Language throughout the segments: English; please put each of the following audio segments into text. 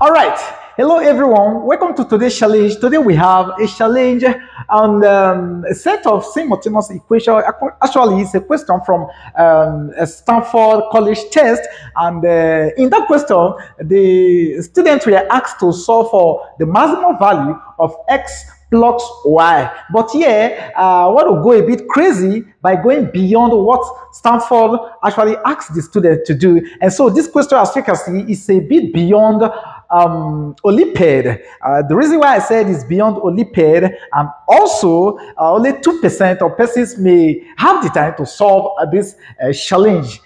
All right. Hello, everyone. Welcome to today's challenge. Today we have a challenge on um, a set of simultaneous equations. Actually, it's a question from um, a Stanford College test. And uh, in that question, the students were asked to solve for the maximum value of x plus y. But here, uh, I want to go a bit crazy by going beyond what Stanford actually asked the student to do. And so this question, as you can see, is a bit beyond um, Olympiad. Uh, the reason why I said it's beyond Olympiad, and also uh, only 2% of persons may have the time to solve uh, this uh, challenge.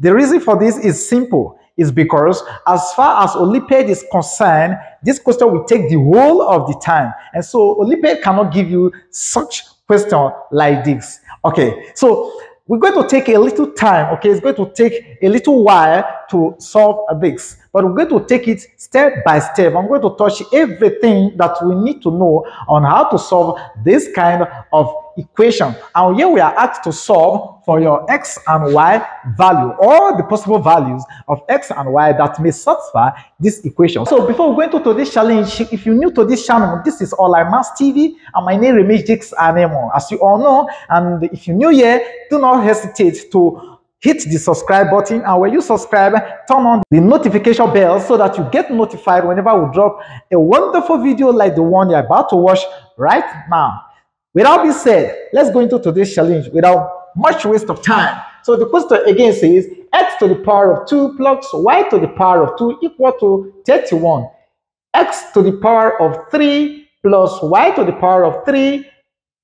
The reason for this is simple. Is because as far as Olympiad is concerned, this question will take the whole of the time. And so Olympiad cannot give you such question like this. Okay, so we're going to take a little time, okay? It's going to take a little while to solve this, but we're going to take it step by step. I'm going to touch everything that we need to know on how to solve this kind of equation. And here we are asked to solve for your x and y value, all the possible values of x and y that may satisfy this equation. So before we go into today's challenge, if you're new to this channel, this is OnlineMaths TV, and my name remains Jakes Anemo. As you all know, and if you're new here, do not hesitate to hit the subscribe button and when you subscribe turn on the notification bell so that you get notified whenever we drop a wonderful video like the one you're about to watch right now Without being said, let's go into today's challenge without much waste of time. So the question again says x to the power of 2 plus y to the power of 2 equal to 31. x to the power of 3 plus y to the power of 3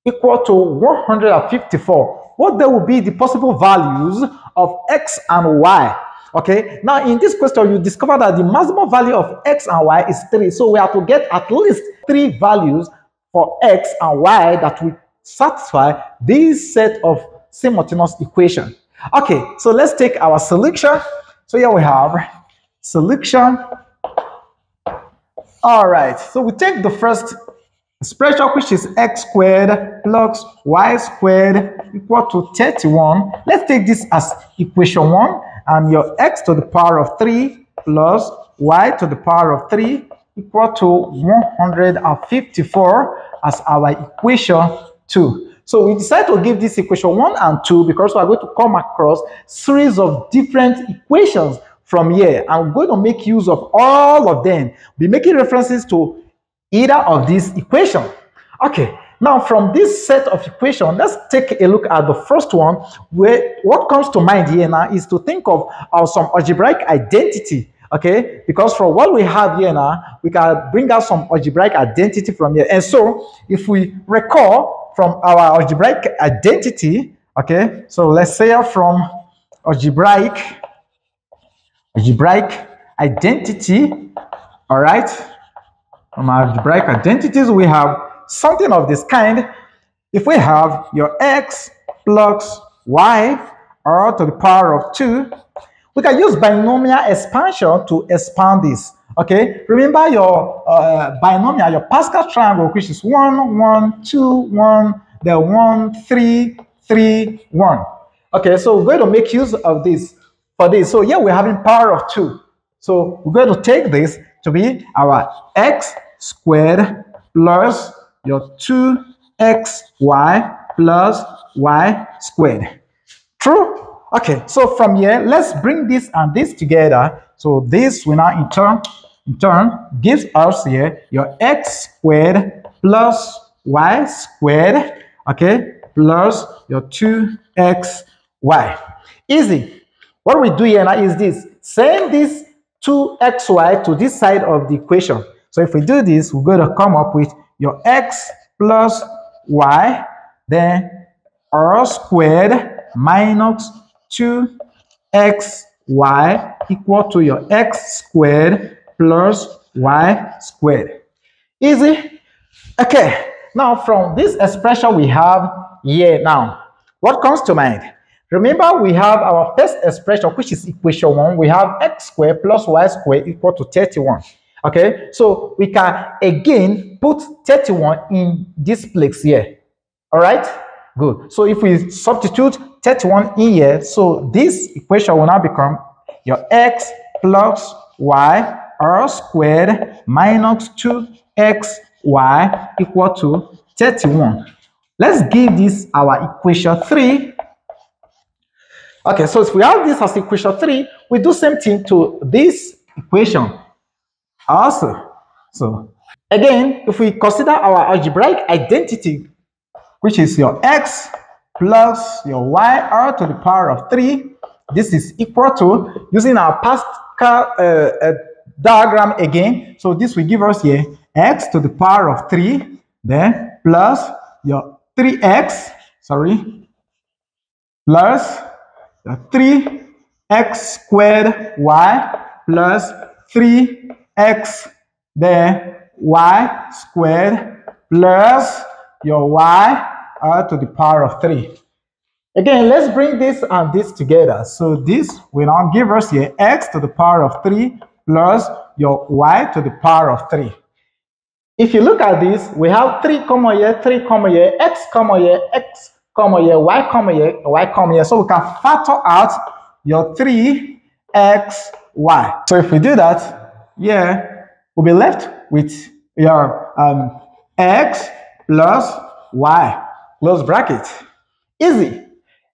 equal to 154. What there will be the possible values of x and y. Okay, now in this question, you discover that the maximum value of x and y is 3. So we have to get at least three values for x and y that will satisfy this set of simultaneous equation. Okay, so let's take our solution. So here we have solution. All right, so we take the first expression, which is x squared plus y squared equal to 31. Let's take this as equation 1, and your x to the power of 3 plus y to the power of 3 equal to 154 as our equation 2. So we decide to give this equation 1 and 2 because we are going to come across series of different equations from here. I'm going to make use of all of them. Be making references to either of these equation. Okay, now from this set of equation, let's take a look at the first one where what comes to mind here now is to think of uh, some algebraic identity okay? Because from what we have here now we can bring out some algebraic identity from here. And so if we recall from our algebraic identity okay? So let's say from algebraic algebraic identity all right from algebraic identities we have something of this kind if we have your x plus y or to the power of 2 we can use binomial expansion to expand this. Okay, remember your uh, binomial, your Pascal triangle, which is 1, 1, 2, 1, then 1, 3, 3, 1. Okay, so we're going to make use of this for this. So here we're having power of 2. So we're going to take this to be our x squared plus your 2xy plus y squared. True? Okay, so from here, let's bring this and this together. So this will now in turn, in turn gives us here your x squared plus y squared, okay, plus your 2xy. Easy. What we do here now is this. Send this 2xy to this side of the equation. So if we do this, we're going to come up with your x plus y, then r squared minus 2xy equal to your x squared plus y squared. Easy? Okay, now from this expression we have here now, what comes to mind? Remember, we have our first expression, which is equation 1. We have x squared plus y squared equal to 31. Okay, so we can again put 31 in this place here. All right, good. So if we substitute 31 in here. So this equation will now become your x plus y r squared minus 2xy equal to 31. Let's give this our equation 3. Okay, so if we have this as equation 3, we do same thing to this equation also. So again, if we consider our algebraic identity, which is your x plus your y r to the power of 3, this is equal to, using our Pascal uh, uh, diagram again, so this will give us here x to the power of 3, then plus your 3x, sorry, plus the 3x squared y plus 3x then y squared plus your y uh, to the power of 3. Again, let's bring this and this together. So this will now give us your x to the power of 3 plus your y to the power of 3. If you look at this, we have 3 comma here, 3 comma here, x comma here, x comma here, y comma here, y comma here. So we can factor out your 3x, y. So if we do that, yeah, we'll be left with your um, x plus y, close bracket. Easy.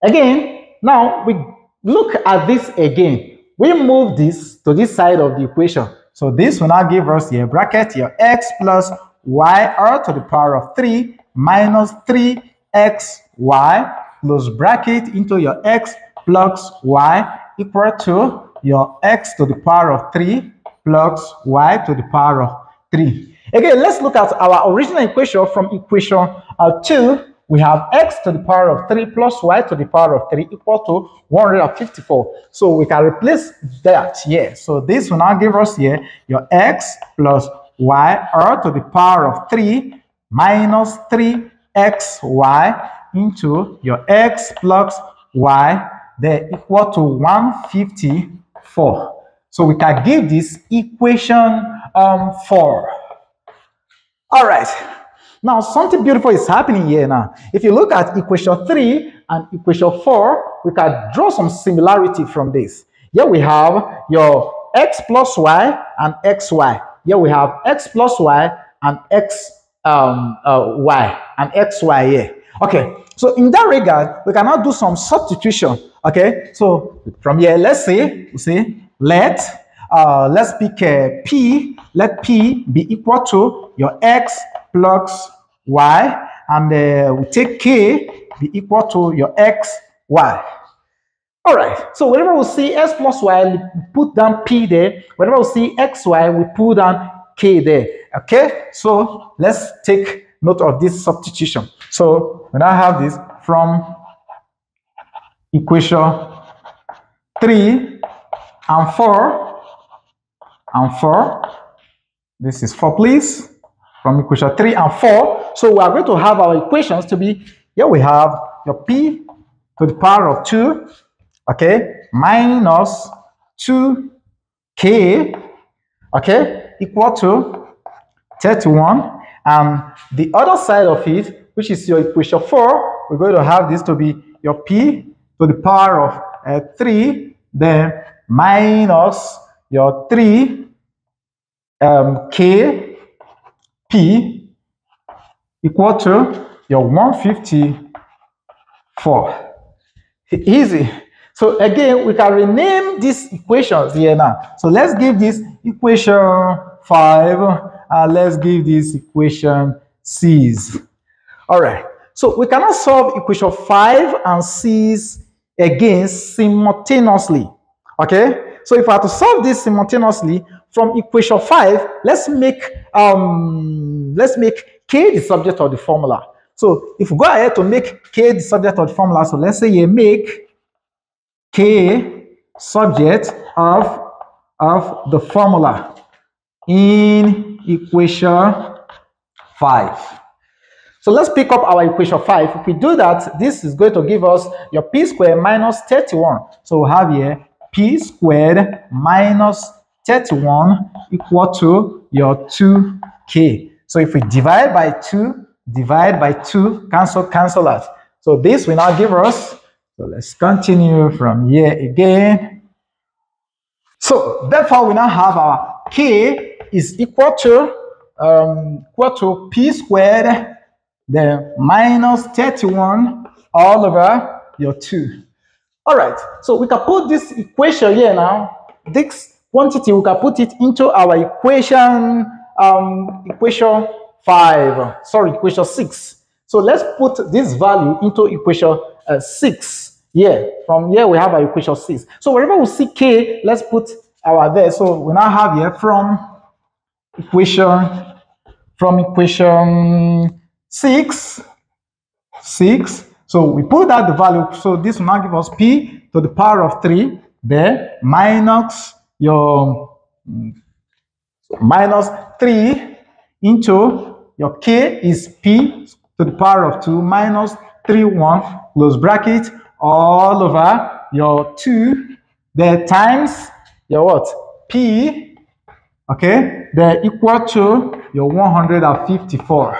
Again, now we look at this again. We move this to this side of the equation. So this will now give us your bracket your x plus y r to the power of 3 minus 3xy close bracket into your x plus y equal to your x to the power of 3 plus y to the power of 3. Again, let's look at our original equation from equation uh, 2. We have x to the power of 3 plus y to the power of 3 equal to 154. So we can replace that here. So this will now give us here your x plus y r to the power of 3 minus 3xy into your x plus y there equal to 154. So we can give this equation um, 4. All right. Now, something beautiful is happening here now. If you look at equation 3 and equation 4, we can draw some similarity from this. Here we have your x plus y and xy. Here we have x plus y and x um, uh, y and xy here. Okay, so in that regard, we can now do some substitution. Okay, so from here, let's say, we say, let, uh, let's pick uh, p, let p be equal to your x plus y, and uh, we take k be equal to your x, y. All right, so whenever we see x plus y, we put down p there. Whenever we see xy, we put down k there. Okay, so let's take note of this substitution. So when I have this from equation 3 and 4 and 4, this is 4 please, from equation 3 and 4. So we are going to have our equations to be, here we have your p to the power of 2, okay, minus 2k, okay, equal to 31 and the other side of it, which is your equation 4, we're going to have this to be your p to the power of uh, 3, then minus your 3 um, k p equal to your 154. Easy. So again, we can rename these equations here now. So let's give this equation 5 uh, let's give this equation C's. All right. So we cannot solve equation 5 and 6 again simultaneously. Okay. So if I have to solve this simultaneously from equation 5, let's make um let's make k the subject of the formula. So if we go ahead to make k the subject of the formula, so let's say you make k subject of of the formula in equation 5. So let's pick up our equation 5. If we do that, this is going to give us your p squared minus 31. So we have here p squared minus 31 equal to your 2k. So if we divide by 2, divide by 2, cancel, cancel out. So this will now give us, so let's continue from here again. So therefore, we now have our k is equal to um, equal to p squared, then minus 31 all over your 2. All right, so we can put this equation here now. This quantity, we can put it into our equation, um, equation 5, sorry, equation 6. So let's put this value into equation uh, 6. Yeah, from here we have our equation 6. So wherever we see k, let's put our there. So we now have here from equation, from equation 6, 6. So we put out the value. So this will now give us p to the power of 3 there minus your minus 3 into your k is p to the power of 2 minus 3 1 close bracket all over your 2 there times your what? P okay? They're equal to your 154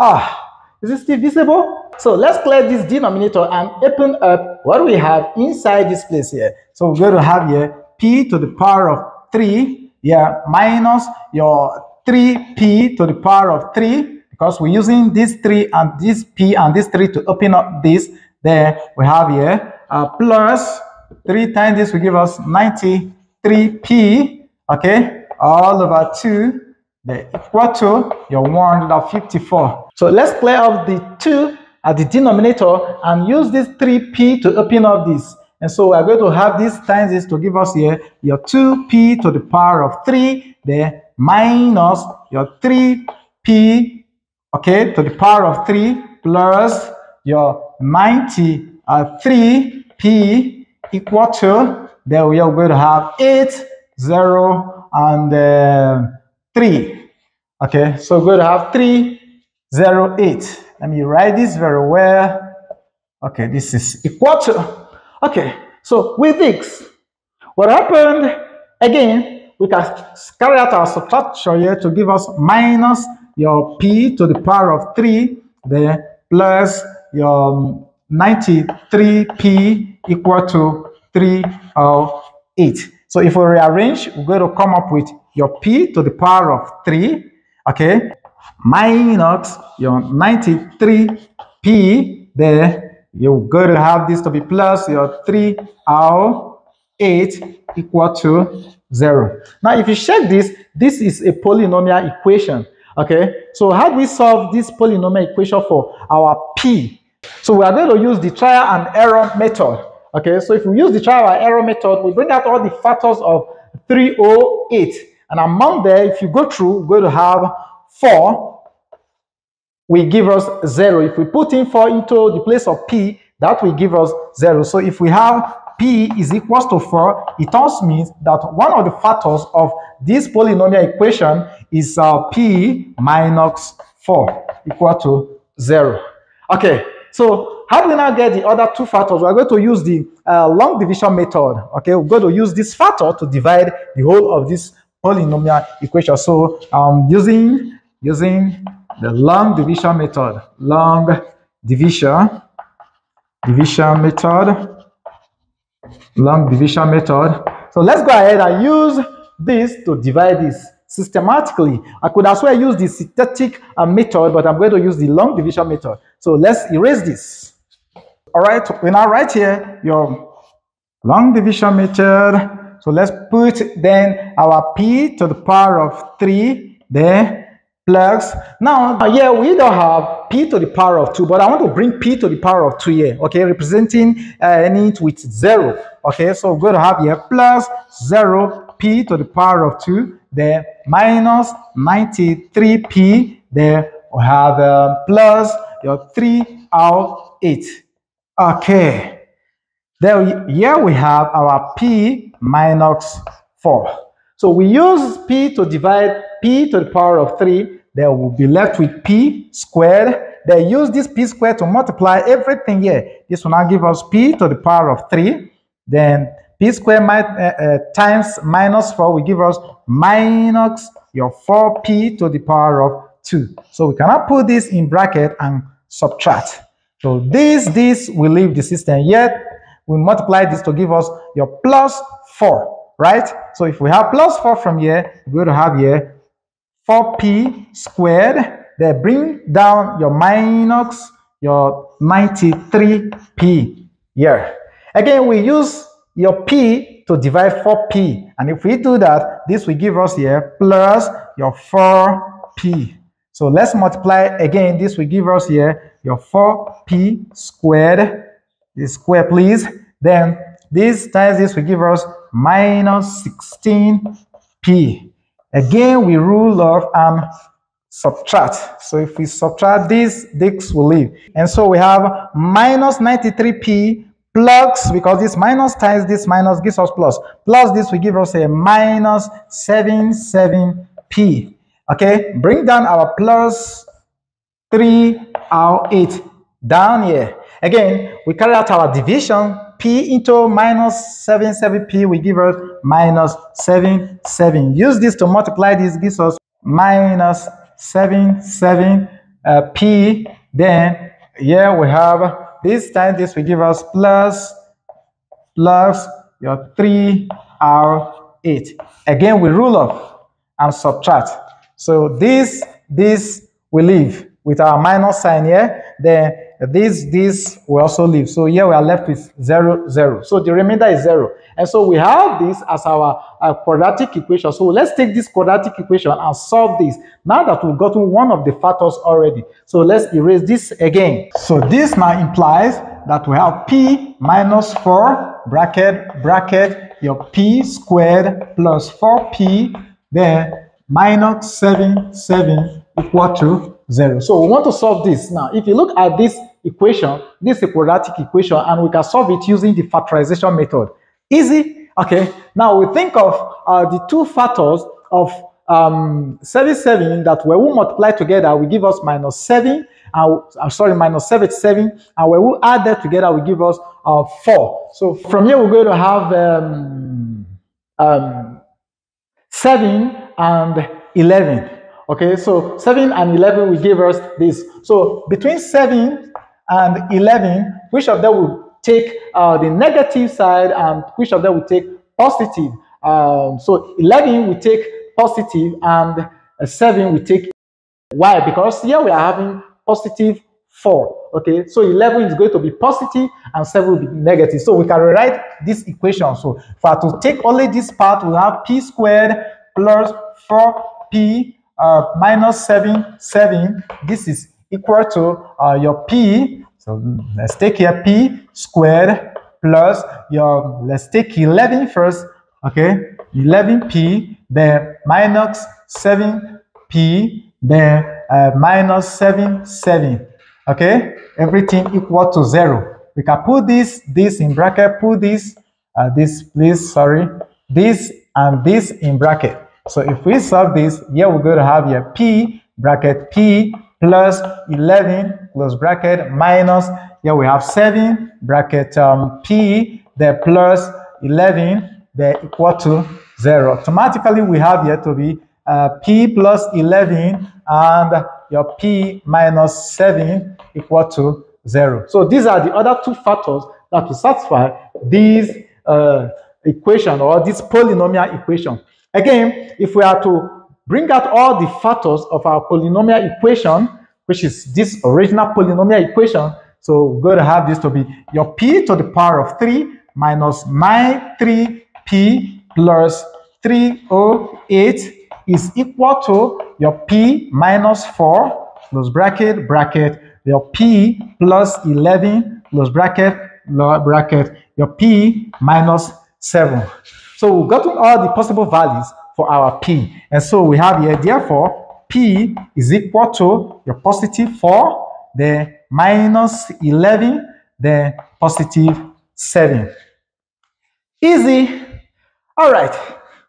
ah is this still visible so let's clear this denominator and open up what we have inside this place here. So we're going to have here p to the power of 3 yeah minus your 3p to the power of 3 because we're using this 3 and this p and this 3 to open up this. There we have here uh, plus 3 times this will give us 93p okay? All over 2 the equal to your 154 so let's clear up the 2 at the denominator and use this 3p to open up this. And so we're going to have this times this to give us here your 2p to the power of 3 there minus your 3p okay to the power of 3 plus your 93p equal to then we are going to have 8 0 and uh, 3 okay so we're going to have 3 0 8 let me write this very well. Okay this is equal to Okay, so with this, what happened, again, we can carry out our subtraction here to give us minus your p to the power of 3 there plus your 93p equal to 3 or 8. So if we rearrange, we're going to come up with your p to the power of 3, okay, minus your 93p there you're going to have this to be plus your 3 out 8 equal to 0. Now, if you check this, this is a polynomial equation. Okay, so how do we solve this polynomial equation for our p? So we are going to use the trial and error method. Okay, so if we use the trial and error method, we bring out all the factors of 308. And among there, if you go through, we're going to have 4 will give us 0. If we put in 4 into the place of p, that will give us 0. So if we have p is equals to 4, it also means that one of the factors of this polynomial equation is uh, p minus 4 equal to 0. Okay, so how do we now get the other two factors? We're going to use the uh, long division method. Okay, we're going to use this factor to divide the whole of this polynomial equation. So um, using using the long division method. Long division, division method, long division method. So let's go ahead and use this to divide this systematically. I could as well use the synthetic uh, method, but I'm going to use the long division method. So let's erase this. All right, we now write here your long division method. So let's put then our p to the power of 3 there plus. Now, uh, here we don't have p to the power of 2, but I want to bring p to the power of 2 here, okay, representing uh, it with 0. Okay, so we're going to have here plus 0 p to the power of 2, then minus 93p, there we have uh, plus your 3 out 8. Okay, there here we have our p minus 4. So we use p to divide p to the power of 3 they will be left with p squared. They use this p squared to multiply everything here. This will now give us p to the power of 3. Then p squared uh, uh, times minus 4 will give us minus your 4p to the power of 2. So we cannot put this in bracket and subtract. So this, this will leave the system. Yet we multiply this to give us your plus 4. right? So if we have plus 4 from here, we're going to have here 4p squared. Then bring down your minus your 93p here. Again, we use your p to divide 4p. And if we do that, this will give us here plus your 4p. So let's multiply again. This will give us here your 4p squared. This square, please. Then this times this will give us minus 16p. Again, we rule of and subtract. So if we subtract this, this will leave. And so we have minus 93p plus, because this minus times this minus gives us plus. Plus this will give us a minus 77p. Okay, bring down our plus 3, our 8 down here. Again, we carry out our division. P into minus 7, 7p will give us minus 7, 7. Use this to multiply this, gives us minus 7, 7 uh, p. Then here we have this time this will give us plus, plus your 3 r 8. Again, we rule off and subtract. So this, this we leave with our minus sign here. Then this, this will also leave. So here we are left with 0, 0. So the remainder is 0. And so we have this as our, our quadratic equation. So let's take this quadratic equation and solve this. Now that we've gotten one of the factors already. So let's erase this again. So this now implies that we have p minus 4 bracket bracket your p squared plus 4p then minus 7 7 equal to 0. So we want to solve this. Now, if you look at this equation, this is a quadratic equation, and we can solve it using the factorization method. Easy? Okay. Now, we think of uh, the two factors of um, 77 that when we multiply together we give us minus 7, and, I'm sorry, minus 77, and when we add that together will give us uh, 4. So from here, we're going to have um, um, 7 and 11. Okay, so 7 and 11 will give us this. So between 7 and 11, which of them will take uh, the negative side and which of them will take positive? Um, so 11 will take positive and uh, 7 will take Why? because here we are having positive 4. Okay, so 11 is going to be positive and 7 will be negative. So we can rewrite this equation. So for to take only this part, we have p squared plus 4p uh, minus 7, 7. This is equal to uh, your p. So let's take here p squared plus your, let's take 11 first. Okay, 11p, then minus 7p, then uh, minus 7, 7. Okay, everything equal to 0. We can put this, this in bracket, put this, uh, this, please, sorry, this and this in bracket. So if we solve this, here we're going to have here p bracket p plus 11 close bracket minus, here we have 7 bracket um, p, the plus 11, the equal to 0. Automatically, we have here to be uh, p plus 11 and your p minus 7 equal to 0. So these are the other two factors that will satisfy this uh, equation or this polynomial equation. Again, if we are to bring out all the factors of our polynomial equation, which is this original polynomial equation, so we're going to have this to be your p to the power of 3 minus my 3p plus 308 is equal to your p minus 4 close bracket bracket your p plus 11 close bracket bracket your p minus 7. So we've gotten all the possible values for our P. And so we have here, therefore, P is equal to your positive 4, then minus 11, then positive 7. Easy. All right.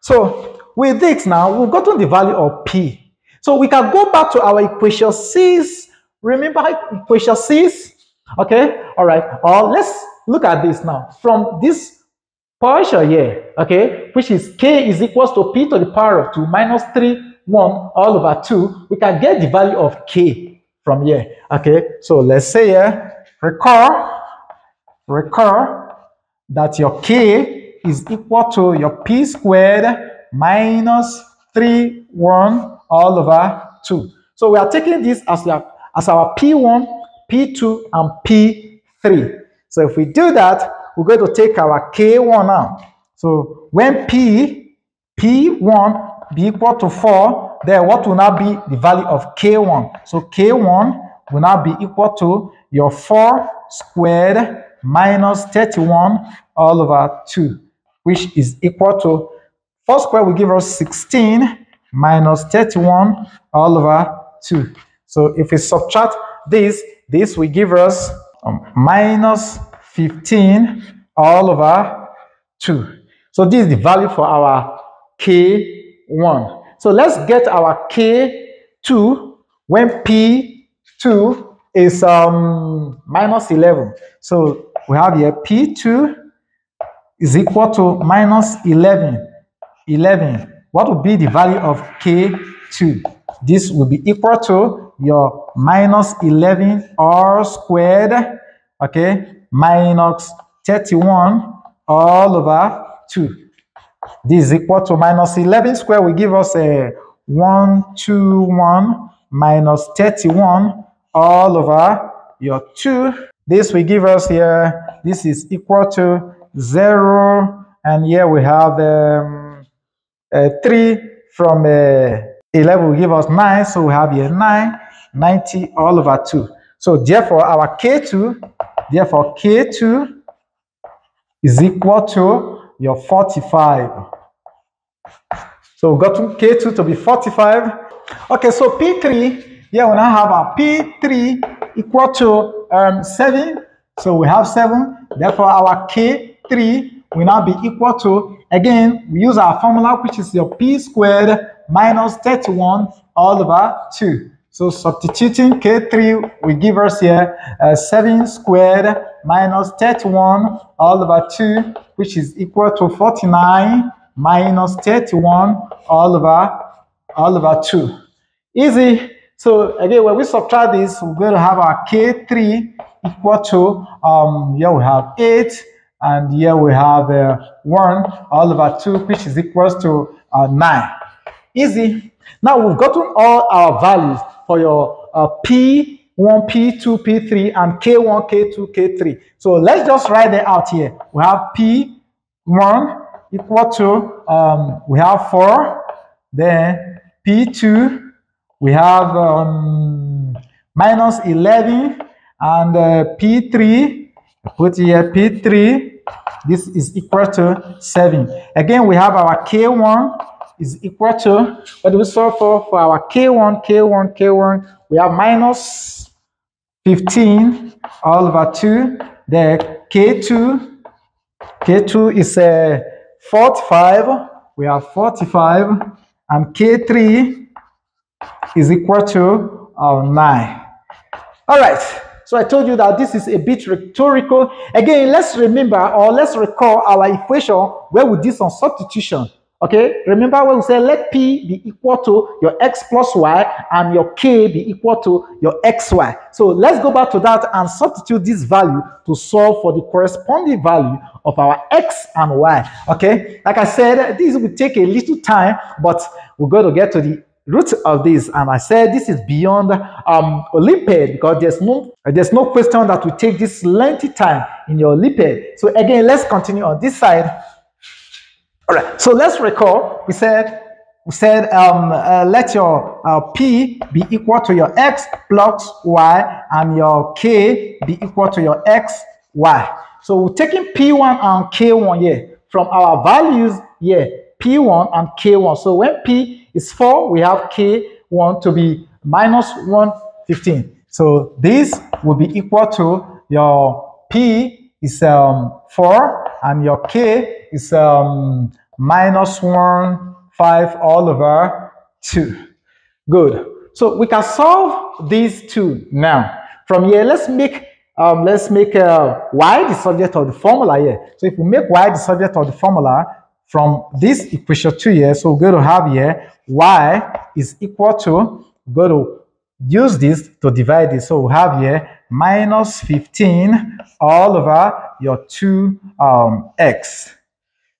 So with this now, we've gotten the value of P. So we can go back to our equation 6. Remember equation 6? Okay. All right. Or let's look at this now. From this partial here, okay, which is k is equals to p to the power of 2 minus 3, 1 all over 2, we can get the value of k from here, okay? So let's say here, recall, recall that your k is equal to your p squared minus 3, 1 all over 2. So we are taking this as, our, as our P1, P2, and P3. So if we do that, we're going to take our K1 now. So when P, P1 be equal to 4, then what will now be the value of K1? So K1 will now be equal to your 4 squared minus 31 all over 2, which is equal to 4 squared will give us 16 minus 31 all over 2. So if we subtract this, this will give us um, minus 15 all over 2. So this is the value for our K1. So let's get our K2 when P2 is um, minus 11. So we have here P2 is equal to minus 11. 11. What would be the value of K2? This will be equal to your minus 11 r squared, okay, minus 31 all over 2. This is equal to minus 11 square will give us a 1, 2, 1 minus 31 all over your 2. This will give us here, this is equal to 0, and here we have um, uh, 3 from uh, 11 will give us 9, so we have here 9, 90 all over 2. So therefore, our K2, therefore K2 is equal to your 45. So we got K2 to be 45. Okay, so P3, yeah, we now have our P3 equal to um, 7. So we have 7. Therefore, our K3 will now be equal to, again, we use our formula, which is your P squared minus 31 all over 2. So substituting K3 will give us here uh, 7 squared minus 31 all over 2, which is equal to 49 minus 31 all over, all over 2. Easy. So again, when we subtract this, we're going to have our K3 equal to, um, here we have 8, and here we have uh, 1 all over 2, which is equals to uh, 9. Easy. Now we've gotten all our values for your uh, P1, P2, P3, and K1, K2, K3. So let's just write it out here. We have P1 equal to, um, we have 4. Then P2, we have um, minus 11. And uh, P3, put here P3, this is equal to 7. Again, we have our K1 is equal to, what do we solve for? For our K1, K1, K1, we have minus 15 all over 2. The K2, K2 is uh, 45. We have 45. And K3 is equal to uh, 9. All right. So I told you that this is a bit rhetorical. Again, let's remember or let's recall our equation where we did some substitution. Okay, remember when we say let P be equal to your X plus Y and your K be equal to your XY. So let's go back to that and substitute this value to solve for the corresponding value of our X and Y. Okay, like I said, this will take a little time, but we're going to get to the root of this. And I said this is beyond um, Olympiad because there's no, there's no question that will take this lengthy time in your Olympiad. So again, let's continue on this side. All right, so let's recall. We said we said um, uh, let your uh, p be equal to your x plus y and your k be equal to your x y. So we're taking p1 and k1 here from our values here, p1 and k1. So when p is 4, we have k1 to be minus 115. So this will be equal to your p is um, 4 and your k is um, minus 1, 5 all over 2. Good. So we can solve these two now. From here, let's make um, let's make uh, y the subject of the formula here. So if we make y the subject of the formula from this equation 2 here, so we're going to have here y is equal to, we're going to use this to divide this. So we have here minus 15 all over your 2 um, x.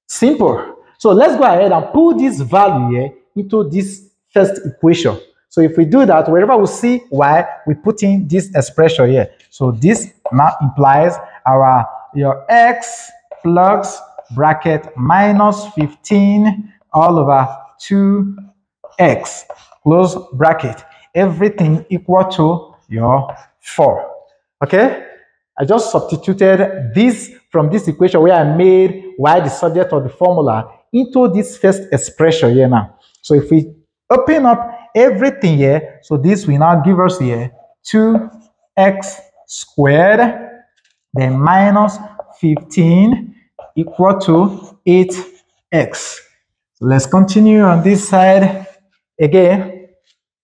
Simple. So let's go ahead and put this value here into this first equation. So if we do that, wherever we see y, we put in this expression here. So this now implies our your x plus bracket minus 15 all over 2x close bracket everything equal to your 4 okay i just substituted this from this equation where i made y the subject of the formula into this first expression here now so if we open up everything here so this will now give us here 2x squared then minus 15 equal to 8x. So let's continue on this side again.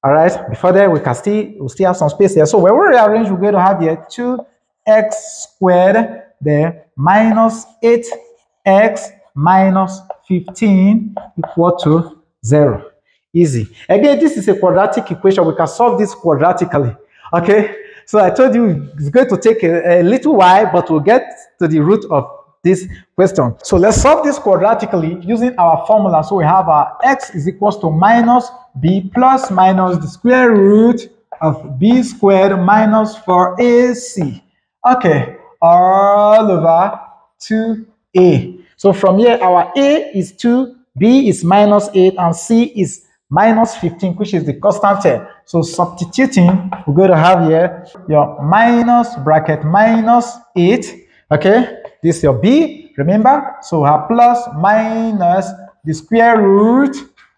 All right, before that, we can still, we still have some space here. So when we rearrange, we're going to have here 2x squared, then minus 8x minus 15 equal to 0. Easy. Again, this is a quadratic equation. We can solve this quadratically. Okay, so I told you it's going to take a, a little while, but we'll get to the root of this question. So let's solve this quadratically using our formula. So we have our x is equals to minus b plus minus the square root of b squared minus 4ac. Okay, all over 2a. So from here, our a is 2, b is minus 8, and c is minus 15, which is the constant here. So substituting, we're going to have here your minus bracket minus 8. Okay, this is your b, remember? So have plus minus the square root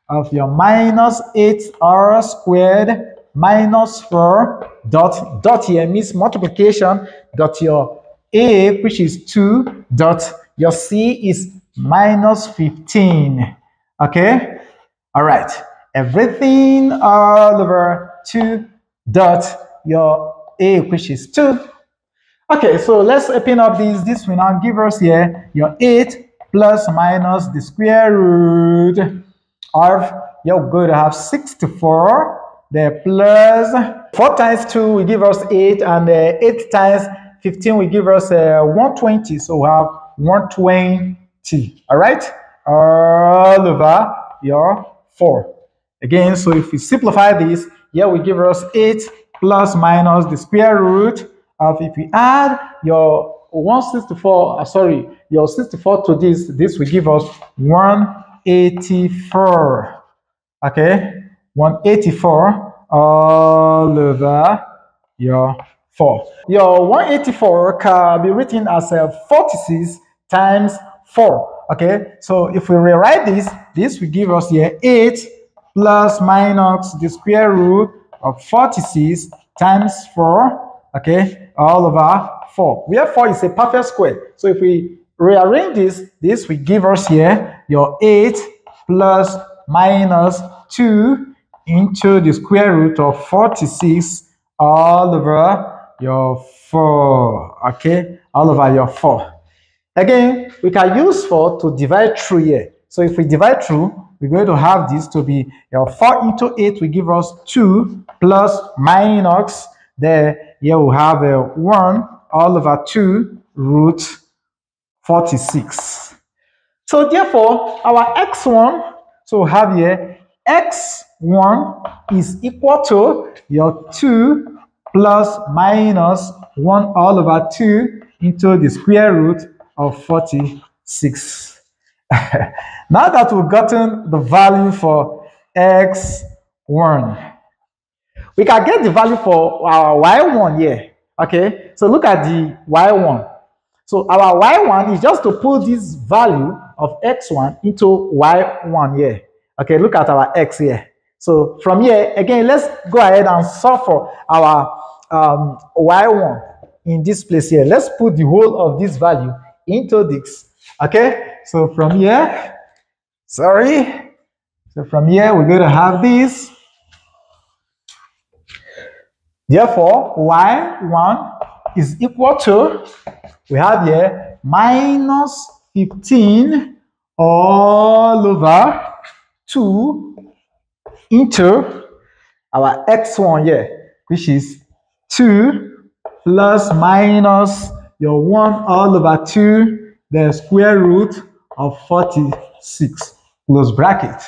of your minus 8r squared minus 4 dot dot here means multiplication dot your a which is 2 dot your c is minus 15 okay? All right. Everything all over 2 dot your a which is 2 okay so let's open up this. This will now give us here your 8 plus minus the square root of you're going to have 64 there plus 4 times 2 will give us 8 and uh, 8 times 15 will give us uh, 120 so we have 120 all right all over your 4 Again, so if we simplify this, here we give us 8 plus minus the square root of, if we add your 164, uh, sorry, your 64 to this, this will give us 184. Okay, 184 all over your 4. Your 184 can be written as a 46 times 4. Okay, so if we rewrite this, this will give us here 8 plus minus the square root of 46 times 4, okay, all over 4. Where 4 is a perfect square. So if we rearrange this, this will give us here your 8 plus minus 2 into the square root of 46 all over your 4, okay, all over your 4. Again, we can use 4 to divide through here. So if we divide through, we're going to have this to be you know, 4 into 8 will give us 2 plus minus there here we have a 1 all over 2 root 46 so therefore our x1 so we have here x1 is equal to your 2 plus minus 1 all over 2 into the square root of 46 now that we've gotten the value for x1, we can get the value for our y1 here. Okay, so look at the y1. So our y1 is just to put this value of x1 into y1 here. Okay, look at our x here. So from here, again, let's go ahead and solve for our um, y1 in this place here. Let's put the whole of this value into this. Okay, so from here, sorry. So from here, we're going to have this. Therefore, y1 is equal to, we have here, minus 15 all over 2 into our x1 here, which is 2 plus minus your 1 all over 2, the square root of 46. Close bracket.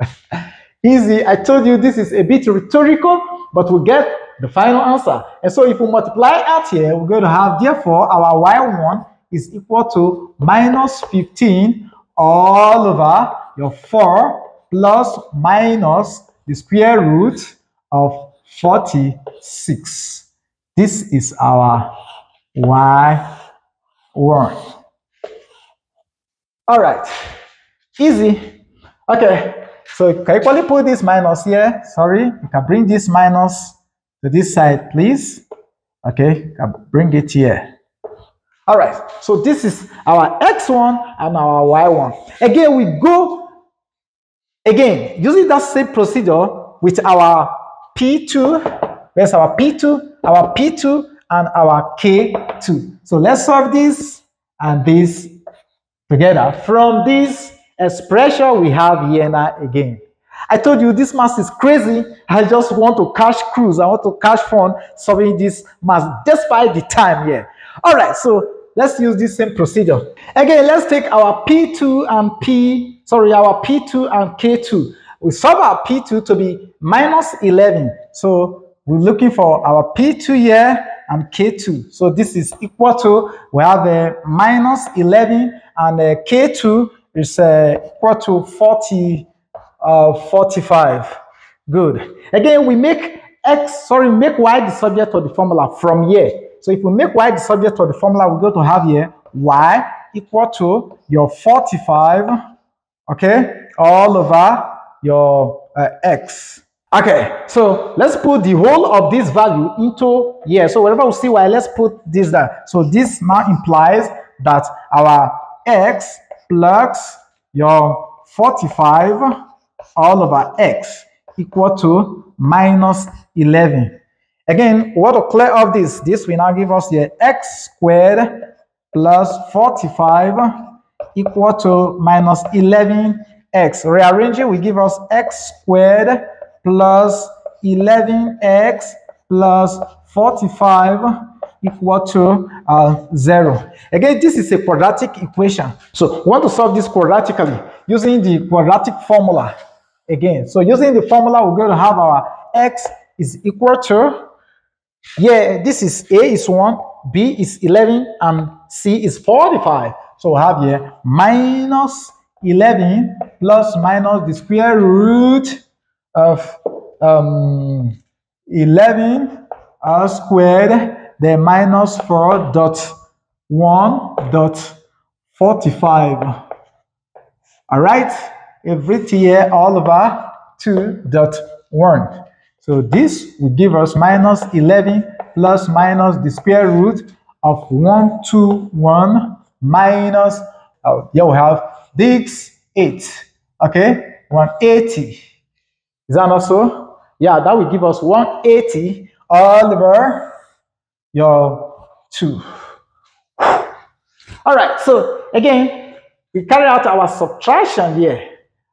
Easy. I told you this is a bit rhetorical, but we get the final answer. And so if we multiply out here, we're going to have, therefore, our y1 is equal to minus 15 all over your 4 plus minus the square root of 46. This is our y1. All right, easy. Okay, so you can put this minus here. Sorry, you can bring this minus to this side, please. Okay, can bring it here. All right, so this is our x1 and our y1. Again, we go, again, using that same procedure with our P2, where's our P2, our P2 and our K2. So let's solve this and this together. From this expression we have here now again. I told you this math is crazy. I just want to cash cruise. I want to cash fun solving this math despite the time here. All right, so let's use this same procedure. Again, let's take our P2 and P, sorry, our P2 and K2. We solve our P2 to be minus 11. So we're looking for our P2 here and K2. So this is equal to, we have a minus 11 and a K2 is uh, equal to 40, uh, 45. Good. Again, we make x, sorry, make y the subject of the formula from here. So if we make y the subject of the formula, we're going to have here y equal to your 45, okay, all over your uh, x. Okay, so let's put the whole of this value into here. So whenever we see y, let's put this there. So this now implies that our x plus your 45 all over x equal to minus 11. Again, we want to clear up this. This will now give us the x squared plus 45 equal to minus 11x. Rearranging will give us x squared plus 11x plus 45 equal to uh, 0. Again, this is a quadratic equation. So we want to solve this quadratically using the quadratic formula. Again, so using the formula, we're going to have our x is equal to, yeah, this is a is 1, b is 11, and c is 45. So we have here minus 11 plus minus the square root of um, 11 uh, squared then minus 4 dot 1 dot 45. All right, everything here all over 2 dot 1. So this will give us minus 11 plus minus the square root of 1, 2, 1 minus, oh, we have this 8. Okay, 180. Is that not so? Yeah, that will give us 180 all over your 2. All right, so again, we carry out our subtraction here,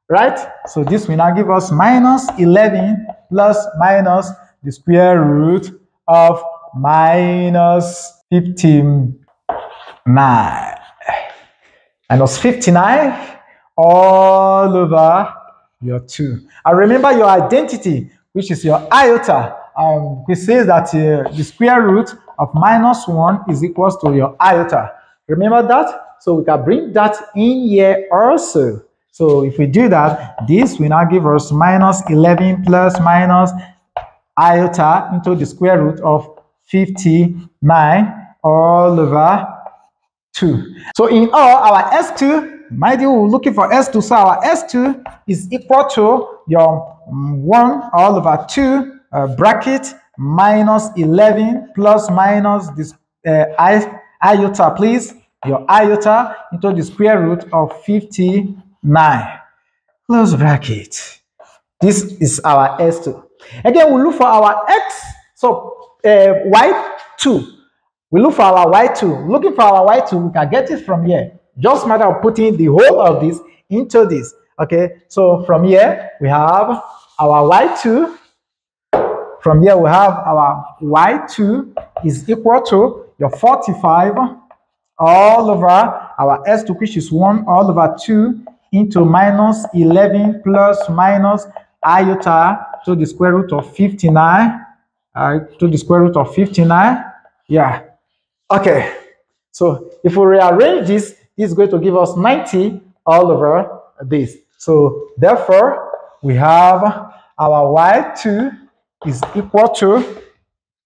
right? So this will now give us minus 11 plus minus the square root of minus 59. Minus 59 all over your 2. And remember your identity, which is your iota, um, which says that uh, the square root of minus 1 is equals to your iota. Remember that? So we can bring that in here also. So if we do that, this will now give us minus 11 plus minus iota into the square root of 59 all over 2. So in all, our S2, mind you, we're looking for S2, so our S2 is equal to your 1 all over 2 uh, bracket minus 11 plus minus this uh, iota, please, your iota into the square root of 59. Close bracket. This is our S2. Again, we look for our X, so uh, Y2. We look for our Y2. Looking for our Y2, we can get it from here. Just matter of putting the whole of this into this. Okay, so from here, we have our Y2 from here, we have our y2 is equal to your 45 all over our s2 which is 1 all over 2 into minus 11 plus minus iota to the square root of 59 uh, to the square root of 59 yeah. Okay. So if we rearrange this this is going to give us 90 all over this so therefore we have our y2 is equal to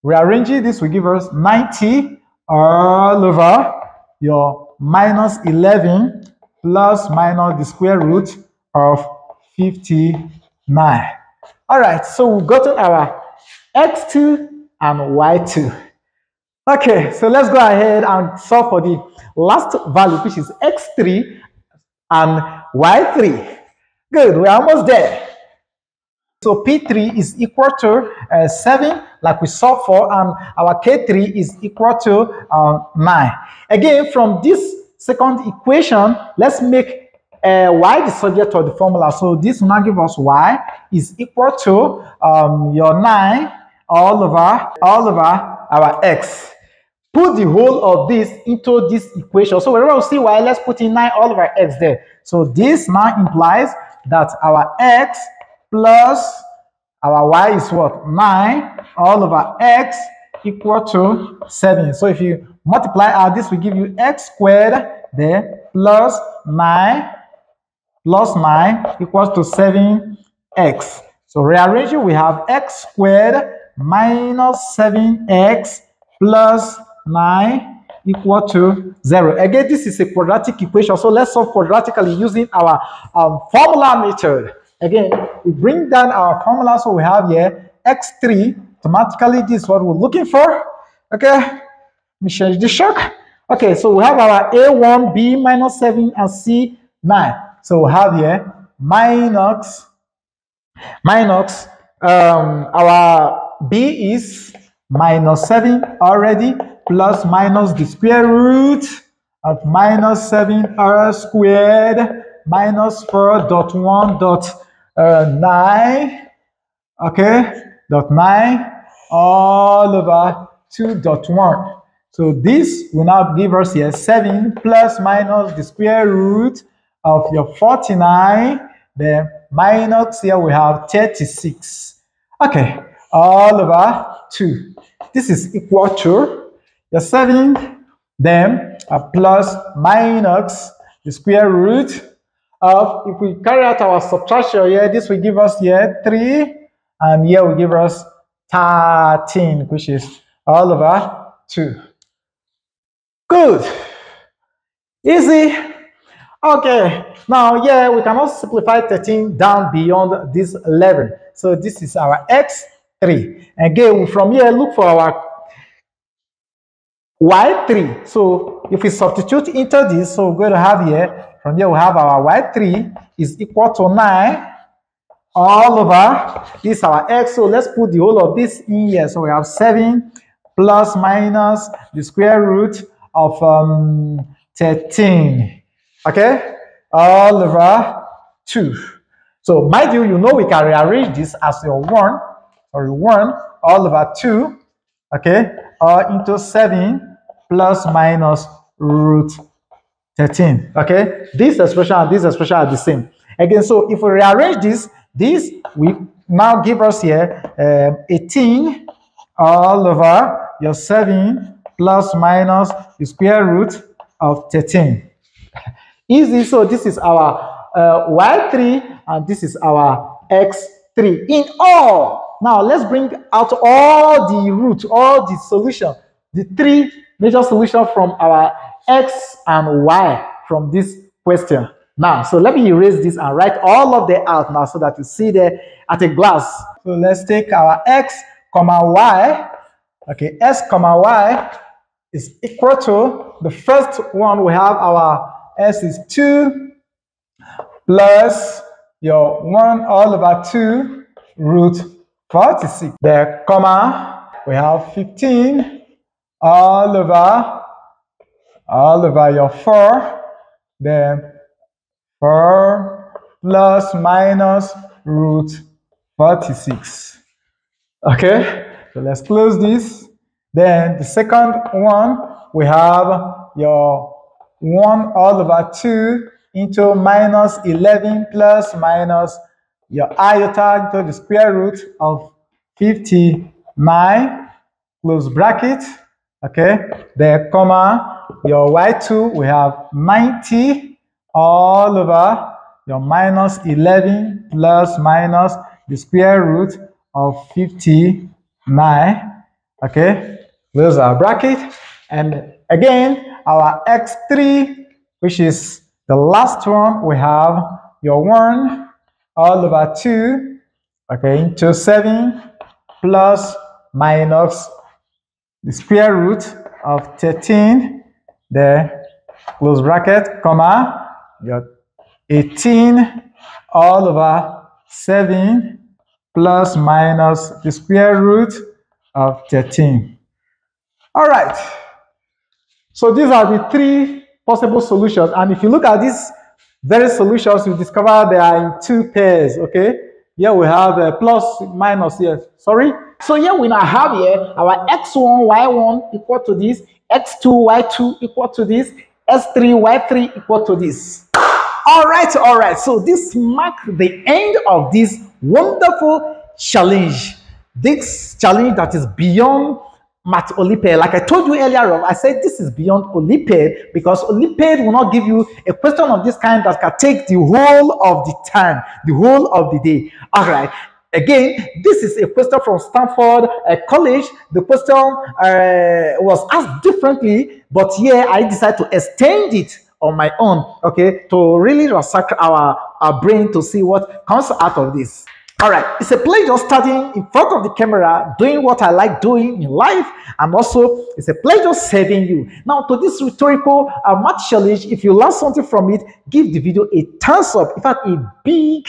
rearranging this will give us 90 all over your minus 11 plus minus the square root of 59. All right, so we've gotten our x2 and y2. Okay, so let's go ahead and solve for the last value, which is x3 and y3. Good, we're almost there. So P3 is equal to uh, 7, like we saw for, and our K3 is equal to uh, 9. Again, from this second equation, let's make uh, y the subject of the formula. So this now gives us y is equal to um, your 9 all over, all over our x. Put the whole of this into this equation. So whenever we see y, let's put in 9 all over x there. So this now implies that our x plus our y is what? 9 all over x equal to 7. So if you multiply out this will give you x squared there plus 9 plus 9 equals to 7x. So rearranging, we have x squared minus 7x plus 9 equal to 0. Again, this is a quadratic equation, so let's solve quadratically using our um, formula method. Again, we bring down our formula, so we have here x3. Automatically, this is what we're looking for. Okay, let me change the shock. Okay, so we have our A1, B minus 7, and C 9. So we have here minus, minus, um, our B is minus 7 already, plus minus the square root of minus 7 r squared minus 4 dot 1 dot uh, 9, okay, dot 9 all over 2 dot 1. So this will now give us here 7 plus minus the square root of your 49. Then minus here we have 36. Okay, all over 2. This is equal to the 7, then a plus minus the square root of, if we carry out our subtraction here, this will give us here 3, and here will give us 13, which is all over 2. Good. Easy. Okay. Now, yeah, we cannot simplify 13 down beyond this 11. So this is our x3. Again, from here, look for our y3. So if we substitute into this, so we're going to have here, from here we have our y3 is equal to 9 all over this our x. So let's put the whole of this in here. So we have 7 plus minus the square root of um, 13. Okay? All over 2. So, mind you, you know we can rearrange this as your 1, or 1 all over 2, okay, or into 7 plus minus root 13. Okay? This expression and this expression are the same. Again, so if we rearrange this, this will now give us here uh, 18 all over your 7 plus minus the square root of 13. Easy. So this is our uh, y3 and this is our x3 in all. Now let's bring out all the root, all the solution, the three major solution from our x and y from this question. Now, so let me erase this and write all of them out now so that you see there at a glance. So let's take our x comma y. Okay, s comma y is equal to the first one we have our s is 2 plus your 1 all over 2 root 46 there comma we have 15 all over all over your 4 then 4 plus minus root 46 okay so let's close this. Then the second one, we have your 1 all over 2 into minus 11 plus minus your iota into the square root of 59 close bracket okay? The comma your y2 we have 90 all over your minus 11 plus minus the square root of 59 okay? Close our bracket. And again our x3 which is the last one we have your 1 all over 2 okay into 7 plus minus the square root of 13 there close bracket comma your 18 all over 7 plus minus the square root of 13 all right. So these are the three possible solutions. And if you look at these various solutions you discover they are in two pairs okay here we have a plus minus here sorry so here we now have here our x1, y1 equal to this, x2, y2 equal to this, s3, y3 equal to this. All right, all right. So this marks the end of this wonderful challenge. This challenge that is beyond Math Olympiad. Like I told you earlier on, I said this is beyond Olympiad because Olympiad will not give you a question of this kind that can take the whole of the time, the whole of the day. All right. Again, this is a question from Stanford uh, College. The question uh, was asked differently, but here I decided to extend it on my own, okay, to really massacre our, our brain to see what comes out of this. All right, it's a pleasure studying in front of the camera, doing what I like doing in life, and also it's a pleasure serving you. Now, to this rhetorical uh, math challenge, if you learn something from it, give the video a thumbs up. In fact, a big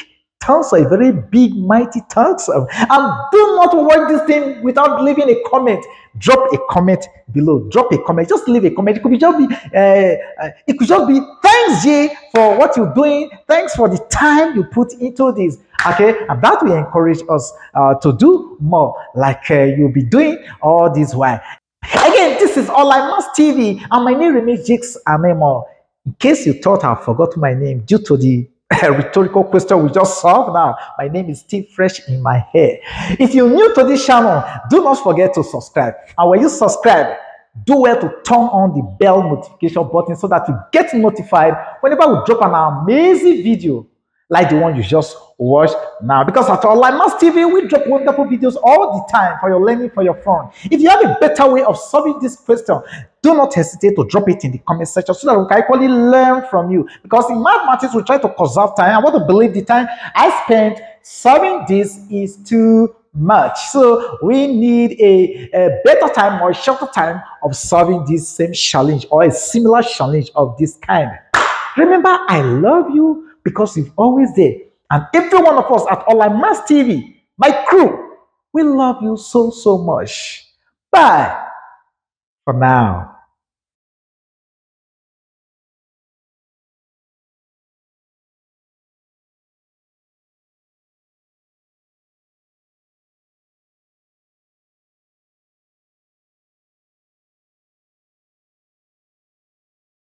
thumbs up, a very big, mighty thumbs up. And do not watch this thing without leaving a comment. Drop a comment below. Drop a comment. Just leave a comment. It could be just be, uh, uh, it could just be, thanks, Jay, for what you're doing. Thanks for the time you put into this. Okay, and that will encourage us uh, to do more, like uh, you'll be doing all this while. Again, this is OnlineMaths TV, and my name remains Jakes Anemo. In case you thought I forgot my name due to the a rhetorical question we just solved now. My name is still fresh in my hair. If you're new to this channel, do not forget to subscribe. And when you subscribe, do well to turn on the bell notification button so that you get notified whenever we drop an amazing video like the one you just watched now. Because at OnlineMaths TV, we drop wonderful videos all the time for your learning, for your fun. If you have a better way of solving this question, do not hesitate to drop it in the comment section so that we can equally learn from you. Because in mathematics, we try to conserve time. I want to believe the time I spent solving this is too much. So we need a, a better time or a shorter time of solving this same challenge or a similar challenge of this kind. Remember, I love you because He's always there. And every one of us at Online Maths TV, my crew, we love you so, so much. Bye for now.